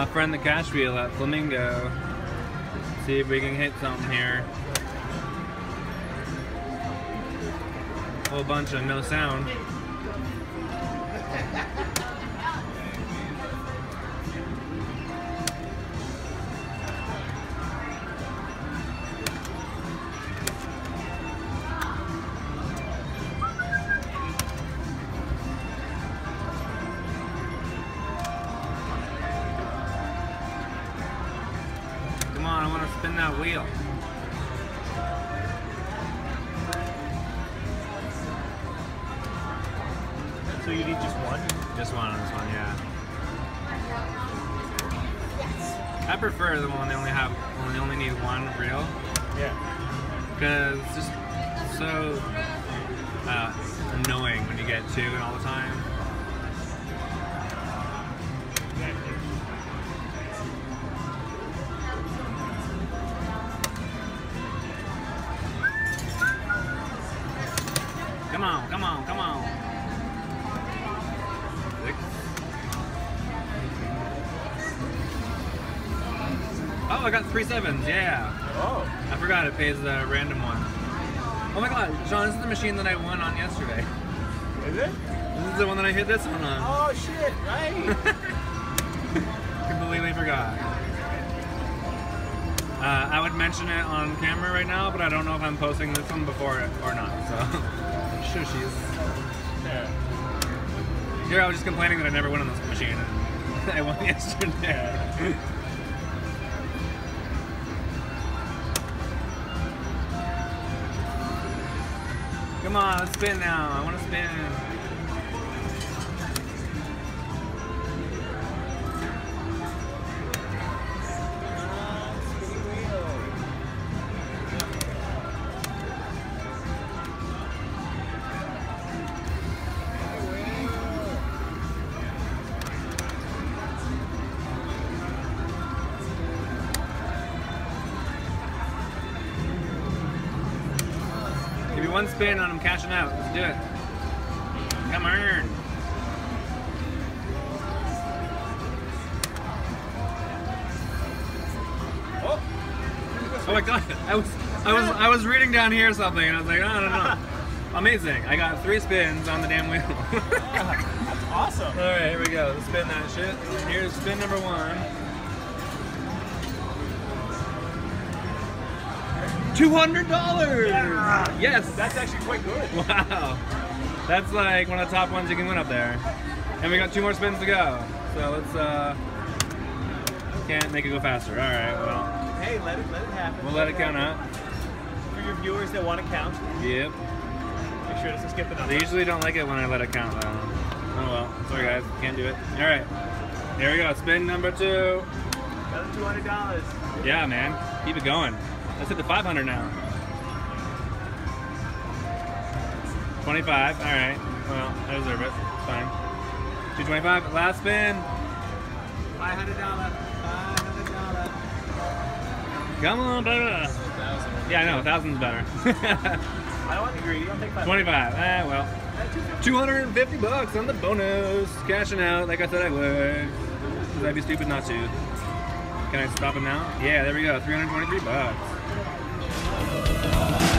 my friend the cash wheel at Flamingo. See if we can hit something here. Whole bunch of no sound. spin that wheel. So you need just one? Just one on this one, yeah. I prefer the one they only have when they only need one reel Yeah. because it's just so uh, annoying when you get two all the time. Come on, come on, come on. Six. Oh, I got three sevens, yeah. Oh. I forgot it pays the random one. Oh my god, Sean, this is the machine that I won on yesterday. Is it? This is the one that I hit this one on. Oh shit, right. Completely forgot. Uh, I would mention it on camera right now, but I don't know if I'm posting this one before it or not, so. Shushies. yeah. Here I was just complaining that I never won on this machine. I won yesterday. Come on, let's spin now. I want to spin. One spin on him cashing out. Let's do it. Come on. Oh. Oh my god, I was I was I was reading down here something and I was like, I don't know. Amazing. I got three spins on the damn wheel. That's awesome. Alright, here we go. Let's spin that shit. Here's spin number one. Two hundred dollars! Yeah. Yes! That's actually quite good. Wow. That's like one of the top ones you can win up there. And we got two more spins to go. So let's uh can't make it go faster. Alright, well, Hey, let it let it happen. we'll let it count out. For your viewers that want to count, Yep. make sure to skip the number. They usually don't like it when I let it count though. Oh well. Sorry guys, can't do it. Alright. Here we go. Spin number two. Another two hundred dollars. Yeah, man. Keep it going. Let's hit the 500 now. 25. All right. Well, I deserve it. It's fine. 225. Last spin. Five hundred dollar. Five hundred dollar. Come on, brother. Yeah, I know. Thousand's better. I don't want to be greedy. I'll take five. 25. Eh, well. Uh, 250. 250 bucks on the bonus. Cashing out like I said I would. I'd be stupid not to. Can I stop it now? Yeah, there we go. 323 bucks. Bye.